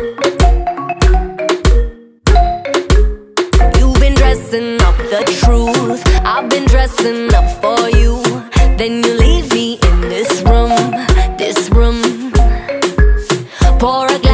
You've been dressing up the truth. I've been dressing up for you. Then you leave me in this room This room. Pour a glass